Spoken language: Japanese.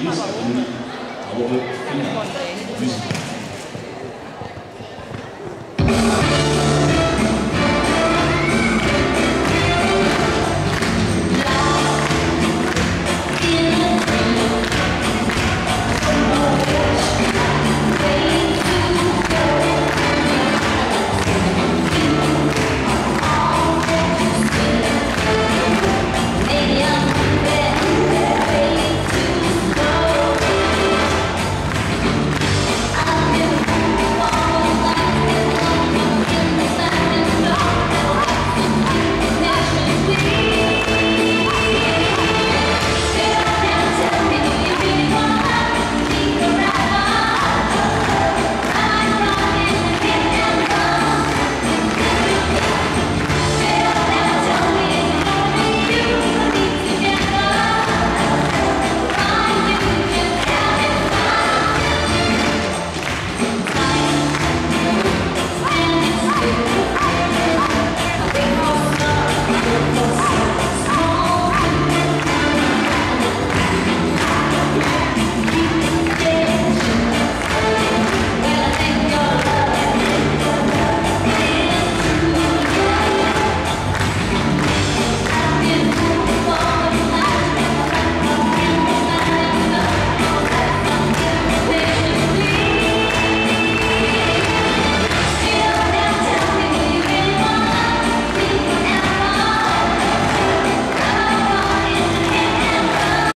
Use the blue, our finance.